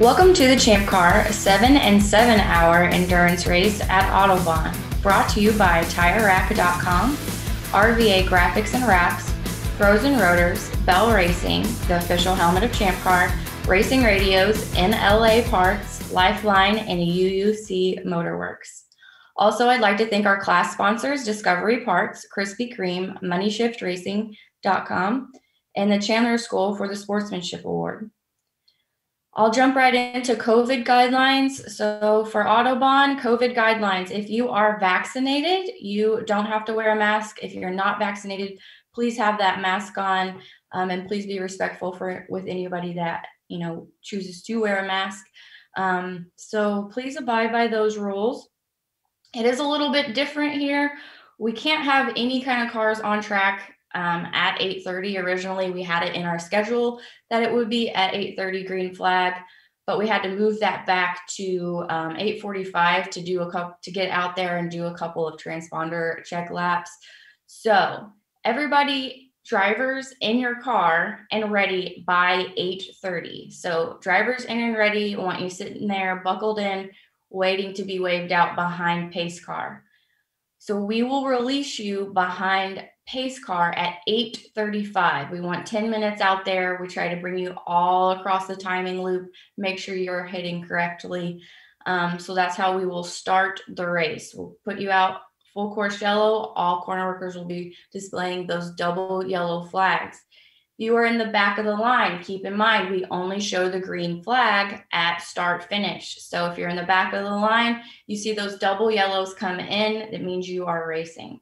Welcome to the Champ Car, a seven and seven hour endurance race at Autobahn, brought to you by TireRack.com, RVA Graphics and Wraps, Frozen Rotors, Bell Racing, the official helmet of Champ Car, Racing Radios, NLA Parts, Lifeline, and UUC Motorworks. Also, I'd like to thank our class sponsors, Discovery Parts, Krispy Kreme, MoneyShiftRacing.com, and the Chandler School for the Sportsmanship Award. I'll jump right into COVID guidelines. So, for Autobahn, COVID guidelines if you are vaccinated, you don't have to wear a mask. If you're not vaccinated, please have that mask on um, and please be respectful for with anybody that you know chooses to wear a mask. Um, so, please abide by those rules. It is a little bit different here. We can't have any kind of cars on track um, at 8.30 originally we had it in our schedule that it would be at 8.30 green flag but we had to move that back to um, 8.45 to do a couple to get out there and do a couple of transponder check laps. So everybody drivers in your car and ready by 8.30 so drivers in and ready want you sitting there buckled in waiting to be waved out behind pace car. So we will release you behind pace car at 8.35 we want 10 minutes out there. We try to bring you all across the timing loop make sure you're hitting correctly. Um, so that's how we will start the race. We'll put you out full course yellow. All corner workers will be displaying those double yellow flags. If you are in the back of the line keep in mind we only show the green flag at start finish. So if you're in the back of the line you see those double yellows come in. It means you are racing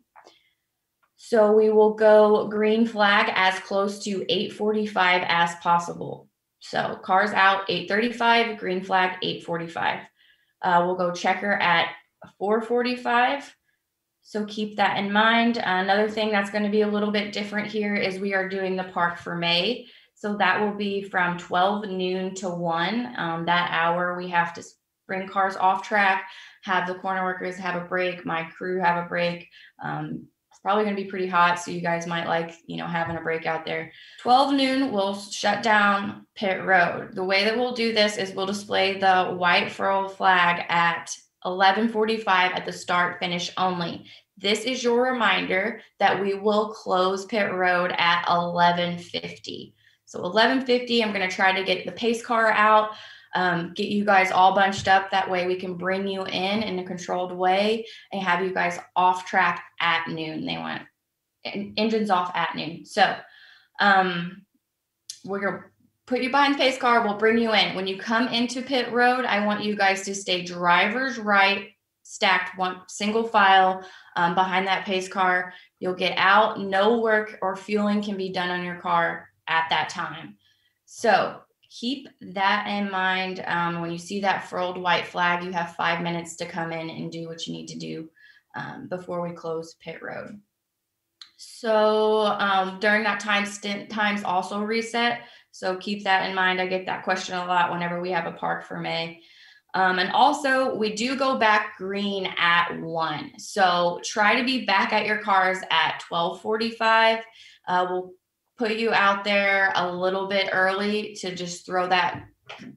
so we will go green flag as close to 845 as possible. So cars out 835, green flag 845. Uh, we'll go checker at 445. So keep that in mind. Another thing that's going to be a little bit different here is we are doing the parc fermé. So that will be from 12 noon to 1. Um, that hour we have to bring cars off track, have the corner workers have a break, my crew have a break. Um, probably going to be pretty hot. So you guys might like, you know, having a break out there. 12 noon, we'll shut down pit road. The way that we'll do this is we'll display the white furl flag at 1145 at the start finish only. This is your reminder that we will close pit road at 1150. So 1150, I'm going to try to get the pace car out um, get you guys all bunched up. That way we can bring you in in a controlled way and have you guys off track at noon. They want engines off at noon. So um, we're going to put you behind the pace car. We'll bring you in. When you come into pit road, I want you guys to stay driver's right, stacked one single file um, behind that pace car. You'll get out. No work or fueling can be done on your car at that time. So keep that in mind. Um, when you see that furled white flag, you have five minutes to come in and do what you need to do um, before we close pit road. So um, during that time, stint times also reset. So keep that in mind. I get that question a lot whenever we have a parc fermé. Um, and also, we do go back green at one. So try to be back at your cars at 1245. Uh, we'll put you out there a little bit early to just throw that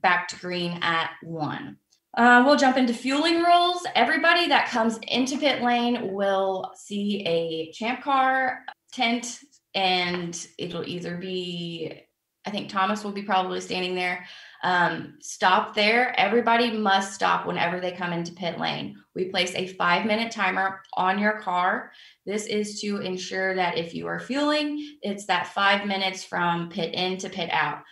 back to green at one. Uh, we'll jump into fueling rules. Everybody that comes into pit lane will see a champ car tent, and it'll either be, I think Thomas will be probably standing there. Um, stop there. Everybody must stop whenever they come into pit lane. We place a five minute timer on your car. This is to ensure that if you are fueling, it's that five minutes from pit in to pit out.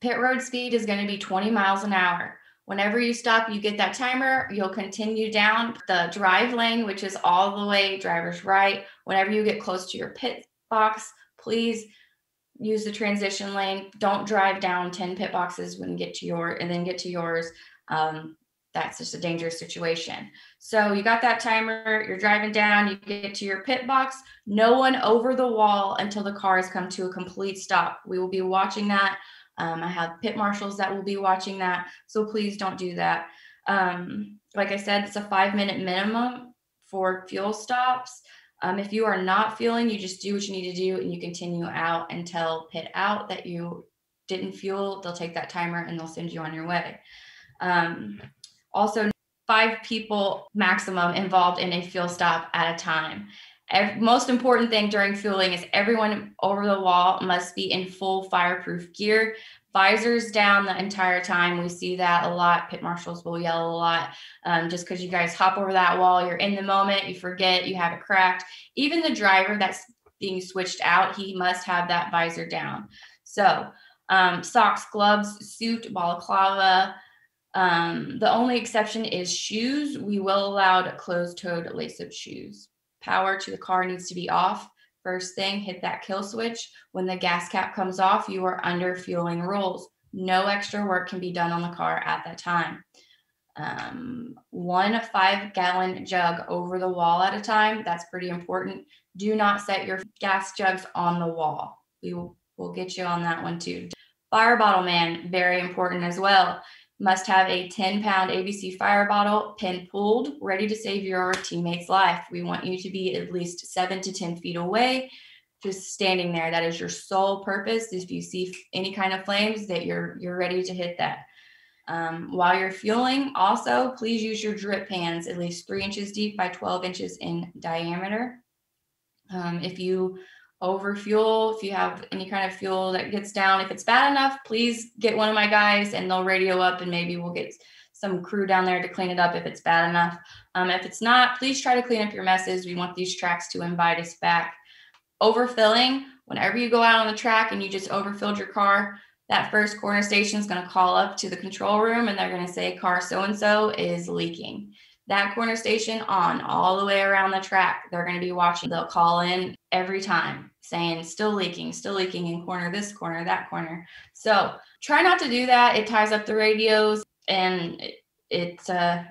Pit road speed is going to be 20 miles an hour. Whenever you stop, you get that timer. You'll continue down the drive lane, which is all the way driver's right. Whenever you get close to your pit box, please use the transition lane. Don't drive down 10 pit boxes when you get to your and then get to yours. Um, that's just a dangerous situation. So you got that timer, you're driving down, you get to your pit box, no one over the wall until the car has come to a complete stop. We will be watching that. Um, I have pit marshals that will be watching that. So please don't do that. Um, like I said, it's a five minute minimum for fuel stops. Um, if you are not fueling, you just do what you need to do and you continue out until pit out that you didn't fuel. They'll take that timer and they'll send you on your way. Um, also, five people maximum involved in a fuel stop at a time. Most important thing during fueling is everyone over the wall must be in full fireproof gear visors down the entire time. We see that a lot. Pit marshals will yell a lot um, just because you guys hop over that wall. You're in the moment, you forget, you have it cracked. Even the driver that's being switched out, he must have that visor down. So, um, socks, gloves, suit, balaclava. Um, the only exception is shoes. We will allow closed toed lace up shoes. Power to the car needs to be off. First thing, hit that kill switch. When the gas cap comes off, you are under fueling rules. No extra work can be done on the car at that time. Um, one five gallon jug over the wall at a time. That's pretty important. Do not set your gas jugs on the wall. We will we'll get you on that one too. Fire bottle man, very important as well must have a 10 pound ABC fire bottle, pin pulled, ready to save your teammate's life. We want you to be at least seven to 10 feet away, just standing there. That is your sole purpose. If you see any kind of flames, that you're you're ready to hit that. Um, while you're fueling, also please use your drip pans at least three inches deep by 12 inches in diameter. Um, if you over fuel. If you have any kind of fuel that gets down, if it's bad enough, please get one of my guys and they'll radio up and maybe we'll get some crew down there to clean it up if it's bad enough. Um, if it's not, please try to clean up your messes. We want these tracks to invite us back. Overfilling, whenever you go out on the track and you just overfilled your car, that first corner station is going to call up to the control room and they're going to say car so and so is leaking that corner station on all the way around the track. They're going to be watching. They'll call in every time saying, still leaking, still leaking in corner this corner, that corner. So try not to do that. It ties up the radios and it, it's uh,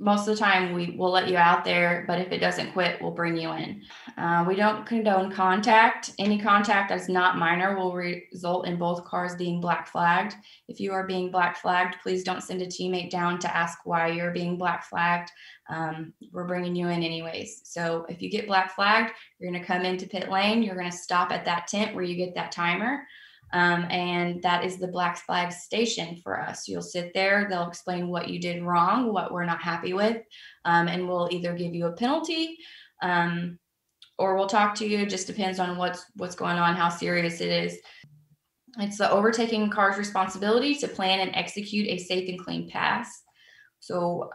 most of the time we will let you out there but if it doesn't quit we'll bring you in. Uh, we don't condone contact. Any contact that's not minor will result in both cars being black flagged. If you are being black flagged please don't send a teammate down to ask why you're being black flagged. Um, we're bringing you in anyways. So if you get black flagged you're going to come into pit lane. You're going to stop at that tent where you get that timer um, and that is the Black Flag station for us. You'll sit there, they'll explain what you did wrong, what we're not happy with, um, and we'll either give you a penalty um, or we'll talk to you. Just depends on what's what's going on, how serious it is. It's the overtaking car's responsibility to plan and execute a safe and clean pass. So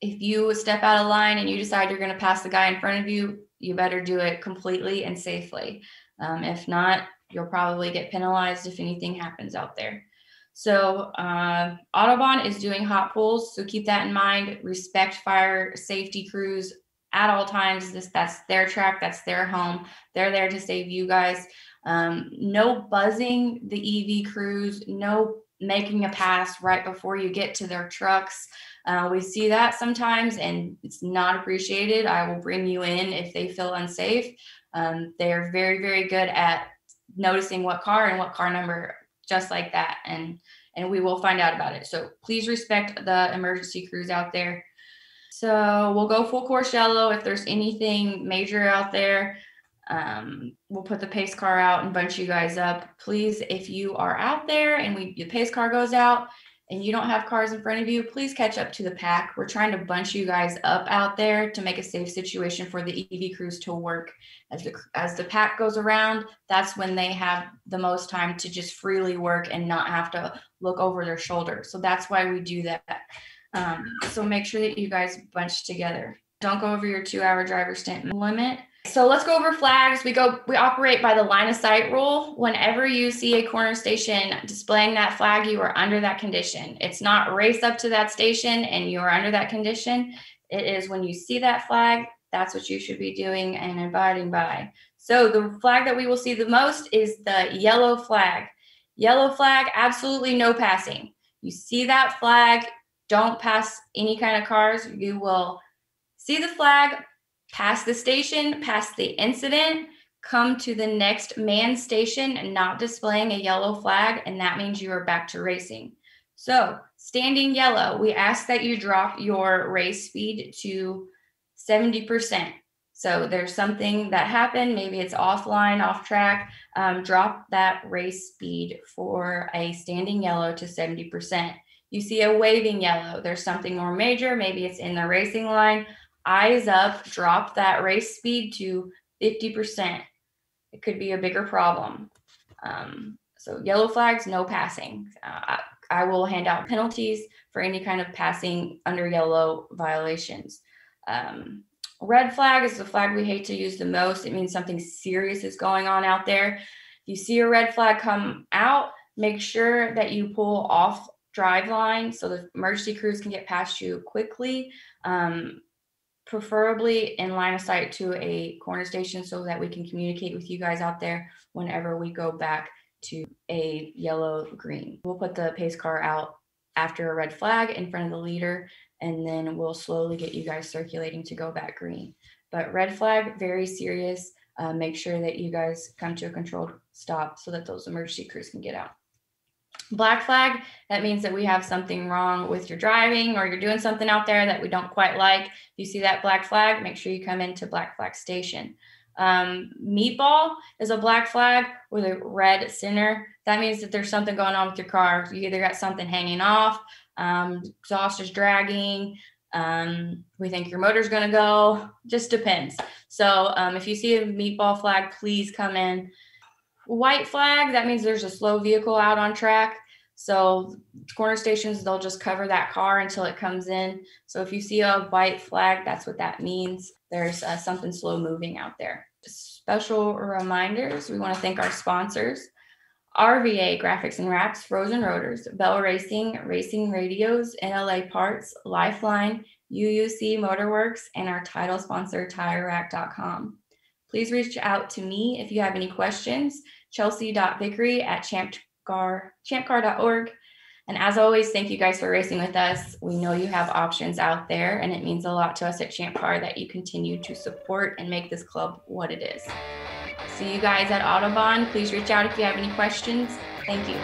if you step out of line and you decide you're going to pass the guy in front of you, you better do it completely and safely. Um, if not, you'll probably get penalized if anything happens out there. So uh, Autobahn is doing hot pulls, so keep that in mind. Respect fire safety crews at all times. This that's their track, that's their home. They're there to save you guys. Um, no buzzing the EV crews, no making a pass right before you get to their trucks. Uh, we see that sometimes, and it's not appreciated. I will bring you in if they feel unsafe. Um, they are very, very good at noticing what car and what car number just like that and and we will find out about it. So please respect the emergency crews out there. So we'll go full course yellow if there's anything major out there. Um, we'll put the pace car out and bunch you guys up. Please if you are out there and we the pace car goes out and you don't have cars in front of you, please catch up to the pack. We're trying to bunch you guys up out there to make a safe situation for the EV crews to work. As the as the pack goes around, that's when they have the most time to just freely work and not have to look over their shoulder. So that's why we do that. Um, so make sure that you guys bunch together. Don't go over your two-hour driver stint limit. So let's go over flags. We go we operate by the line of sight rule. Whenever you see a corner station displaying that flag, you are under that condition. It's not race up to that station and you are under that condition. It is when you see that flag, that's what you should be doing and abiding by. So the flag that we will see the most is the yellow flag. Yellow flag, absolutely no passing. You see that flag, don't pass any kind of cars. You will see the flag, pass the station, pass the incident, come to the next man station and not displaying a yellow flag, and that means you are back to racing. So, standing yellow, we ask that you drop your race speed to 70%. So, there's something that happened, maybe it's offline, off track. Um, drop that race speed for a standing yellow to 70%. You see a waving yellow, there's something more major, maybe it's in the racing line. Eyes up, drop that race speed to 50%. It could be a bigger problem. Um, so, yellow flags, no passing. Uh, I will hand out penalties for any kind of passing under yellow violations. Um, red flag is the flag we hate to use the most. It means something serious is going on out there. If you see a red flag come out, make sure that you pull off drive line so the emergency crews can get past you quickly. Um, preferably in line of sight to a corner station so that we can communicate with you guys out there whenever we go back to a yellow green. We'll put the pace car out after a red flag in front of the leader, and then we'll slowly get you guys circulating to go back green. But red flag, very serious. Uh, make sure that you guys come to a controlled stop so that those emergency crews can get out. Black flag, that means that we have something wrong with your driving or you're doing something out there that we don't quite like. You see that black flag, make sure you come into black flag station. Um, meatball is a black flag with a red center. That means that there's something going on with your car. You either got something hanging off, um, exhaust is dragging, um, we think your motor's going to go. Just depends. So um, if you see a meatball flag, please come in. White flag, that means there's a slow vehicle out on track. So corner stations, they'll just cover that car until it comes in. So if you see a white flag, that's what that means. There's uh, something slow moving out there. Special reminders. We want to thank our sponsors. RVA Graphics and Wraps, Frozen Rotors, Bell Racing, Racing Radios, NLA Parts, Lifeline, UUC Motorworks, and our title sponsor, TireRack.com. Please reach out to me if you have any questions, chelsea.vickery at champcar, champcar.org. And as always, thank you guys for racing with us. We know you have options out there, and it means a lot to us at Champ Car that you continue to support and make this club what it is. See you guys at Autobahn. Please reach out if you have any questions. Thank you.